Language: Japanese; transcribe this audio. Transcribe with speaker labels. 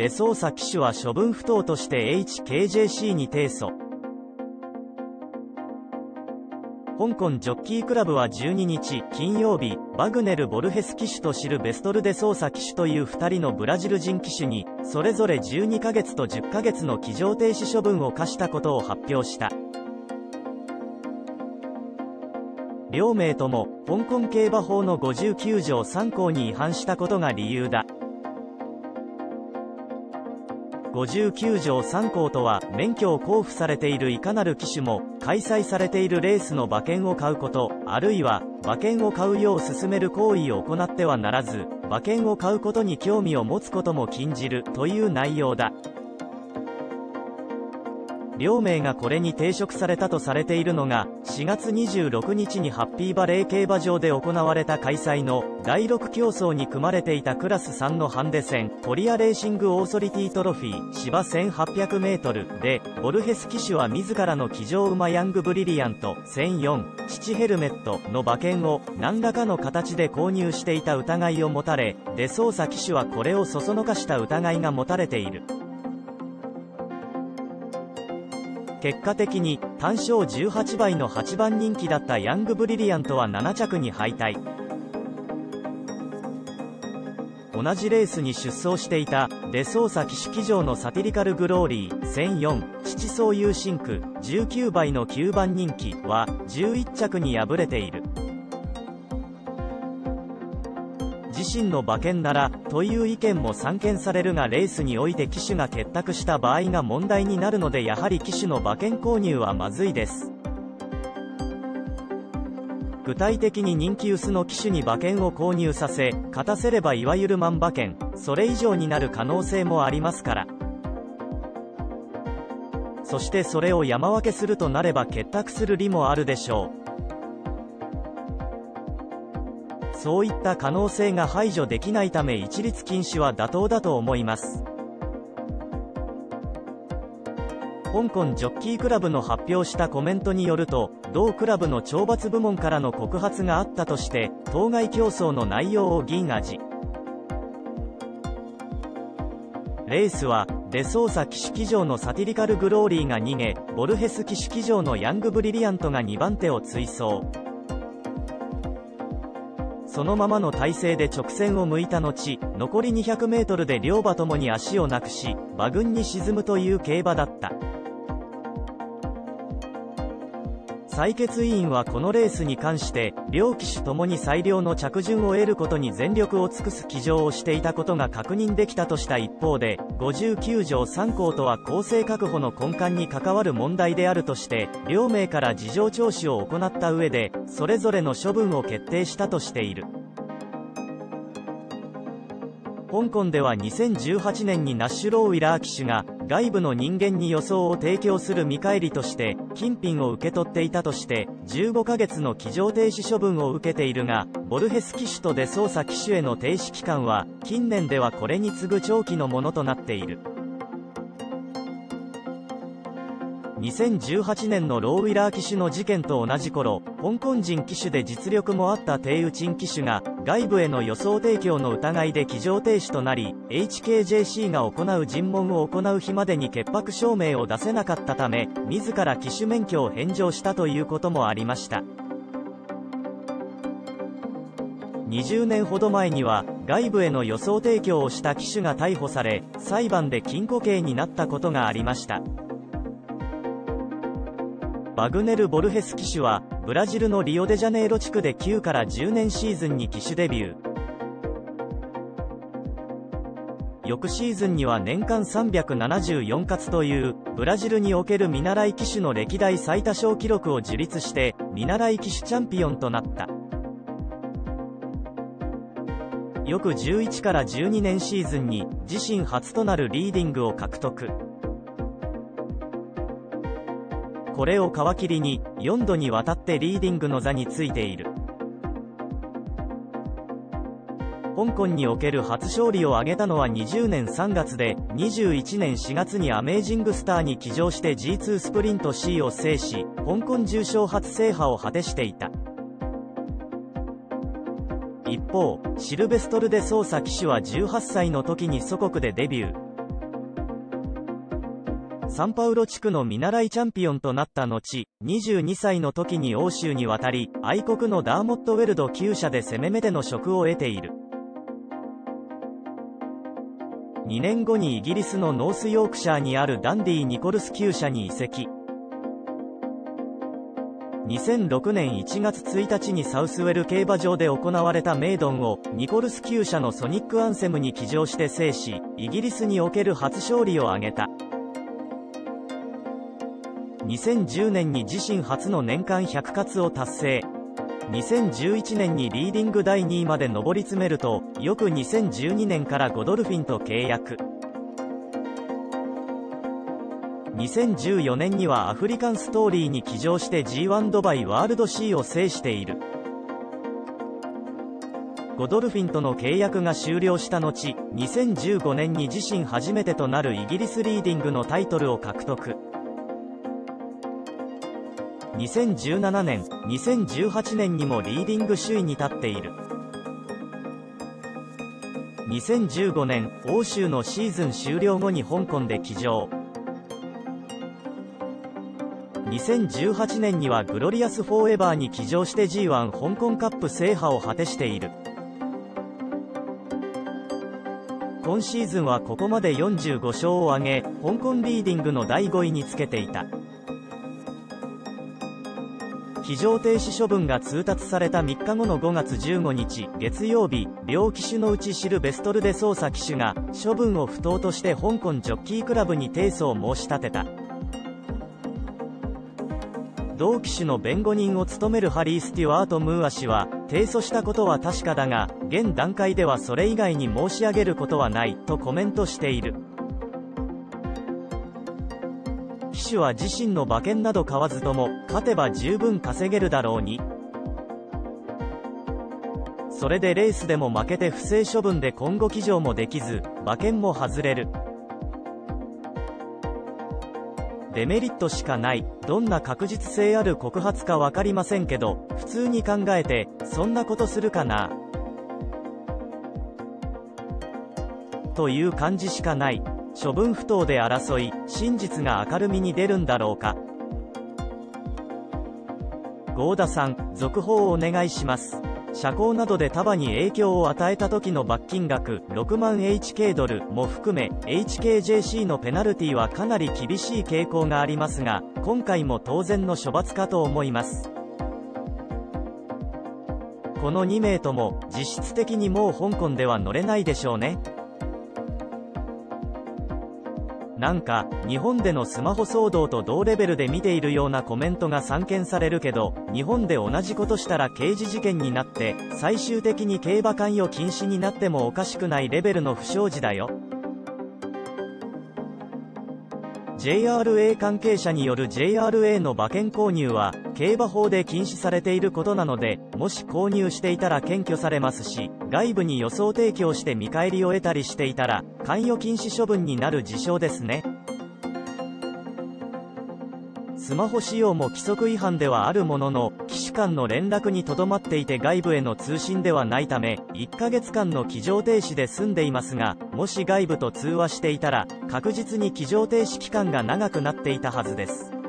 Speaker 1: デソーサ騎手は処分不当として HKJC に提訴。香港ジョッキークラブは12日金曜日、バグネル・ボルヘス騎手と知るベストル・デ・ソーサ騎手という2人のブラジル人騎手に、それぞれ12ヶ月と10ヶ月の騎乗停止処分を課したことを発表した。両名とも、香港競馬法の59条3項に違反したことが理由だ。59条3項とは免許を交付されているいかなる機種も開催されているレースの馬券を買うことあるいは馬券を買うよう勧める行為を行ってはならず馬券を買うことに興味を持つことも禁じるという内容だ。両名がこれに抵触されたとされているのが4月26日にハッピーバレー競馬場で行われた開催の第6競争に組まれていたクラス3のハンデ戦コリアレーシングオーソリティトロフィー芝 1800m でボルヘス騎手は自らの騎乗馬ヤングブリリアント1004父ヘルメットの馬券を何らかの形で購入していた疑いを持たれデソーサ騎手はこれをそそのかした疑いが持たれている。結果的に単勝18倍の8番人気だったヤングブリリアントは7着に敗退。同じレースに出走していたデソーサ騎手騎乗のサティリカルグローリー1004父総優シンク19倍の9番人気は11着に敗れている。自身の馬券ならという意見も散見されるがレースにおいて騎手が結託した場合が問題になるのでやはり騎手の馬券購入はまずいです。具体的に人気薄の騎手に馬券を購入させ勝たせればいわゆる万馬券それ以上になる可能性もありますから。そしてそれを山分けするとなれば結託する利もあるでしょう。そういった可能性が排除できないため一律禁止は妥当だと思います。香港ジョッキークラブの発表したコメントによると同クラブの懲罰部門からの告発があったとして当該競争の内容を銀味レースはデソーサ騎手騎乗のサティリカルグローリーが逃げボルヘス騎手騎乗のヤングブリリアントが2番手を追走。そのままの体勢で直線を向いた後残り 200m で両馬ともに足をなくし馬群に沈むという競馬だった。採決委員はこのレースに関して両機種ともに最良の着順を得ることに全力を尽くす騎乗をしていたことが確認できたとした一方で59条3項とは公正確保の根幹に関わる問題であるとして両名から事情聴取を行った上でそれぞれの処分を決定したとしている。香港では2018年にナッシュローウィラー騎手が外部の人間に予想を提供する見返りとして金品を受け取っていたとして15ヶ月の騎乗停止処分を受けているがボルヘス騎手とデソーサ騎手への停止期間は近年ではこれに次ぐ長期のものとなっている。2018年のローウィラー騎手の事件と同じ頃香港人騎手で実力もあったテイウチン騎手が外部への予想提供の疑いで騎乗停止となり HKJC が行う尋問を行う日までに潔白証明を出せなかったため自ら騎手免許を返上したということもありました。20年ほど前には外部への予想提供をした騎手が逮捕され裁判で禁錮刑になったことがありました。バグネル・ボルヘス騎手はブラジルのリオデジャネイロ地区で9から10年シーズンに騎手デビュー。翌シーズンには年間374勝というブラジルにおける見習い騎手の歴代最多勝記録を樹立して見習い騎手チャンピオンとなった。翌11から12年シーズンに自身初となるリーディングを獲得。これを皮切りに4度にわたってリーディングの座についている。香港における初勝利を挙げたのは20年3月で21年4月にアメージングスターに騎乗して G2 スプリント C を制し香港重賞初制覇を果てしていた。一方シルベストル・デ・ソーサ騎手は18歳の時に祖国でデビュー。サンパウロ地区の見習いチャンピオンとなった後、22歳の時に欧州に渡り、愛国のダーモットウェルド厩舎で攻め目での職を得ている。2年後にイギリスのノースヨークシャーにあるダンディ・ニコルス厩舎に移籍。2006年1月1日にサウスウェル競馬場で行われたメイドンをニコルス厩舎のソニックアンセムに騎乗して制し、イギリスにおける初勝利を挙げた。2010年に自身初の年間100勝を達成。2011年にリーディング第2位まで上り詰めると、翌2012年からゴドルフィンと契約。2014年にはアフリカンストーリーに騎乗して G1 ドバイワールドシーを制している。ゴドルフィンとの契約が終了した後、2015年に自身初めてとなるイギリスリーディングのタイトルを獲得。2017年、2018年にもリーディング首位に立っている。2015年、欧州のシーズン終了後に香港で騎乗。2018年にはグロリアス・フォーエバーに騎乗して G1 香港カップ制覇を果たしている今シーズンはここまで45勝を挙げ香港リーディングの第5位につけていた騎乗停止処分が通達された3日後の5月15日月曜日両騎手のうちシルベストル・デ・ソウサ騎手が処分を不当として香港ジョッキークラブに提訴を申し立てた。同機種の弁護人を務めるハリー・ステュワート・ムーア氏は提訴したことは確かだが現段階ではそれ以外に申し上げることはないとコメントしている。手は自身の馬券など買わずとも勝てば十分稼げるだろうに。それでレースでも負けて不正処分で今後騎乗もできず馬券も外れる。デメリットしかない。どんな確実性ある告発か分かりませんけど普通に考えてそんなことするかな。という感じしかない。処分不当で争い真実が明るみに出るんだろうか。合田さん続報をお願いします。社交などで束に影響を与えた時の罰金額6万 HK ドルも含め HKJC のペナルティはかなり厳しい傾向がありますが今回も当然の処罰かと思います。この2名とも実質的にもう香港では乗れないでしょうね。なんか、日本でのスマホ騒動と同レベルで見ているようなコメントが散見されるけど、日本で同じことしたら刑事事件になって、最終的に競馬関与禁止になってもおかしくないレベルの不祥事だよ。JRA 関係者による JRA の馬券購入は競馬法で禁止されていることなのでもし購入していたら検挙されますし外部に予想提供して見返りを得たりしていたら関与禁止処分になる事象ですね。スマホ使用も規則違反ではあるものの機種間の連絡にとどまっていて外部への通信ではないため1ヶ月間の機乗停止で済んでいますがもし外部と通話していたら確実に機乗停止期間が長くなっていたはずです。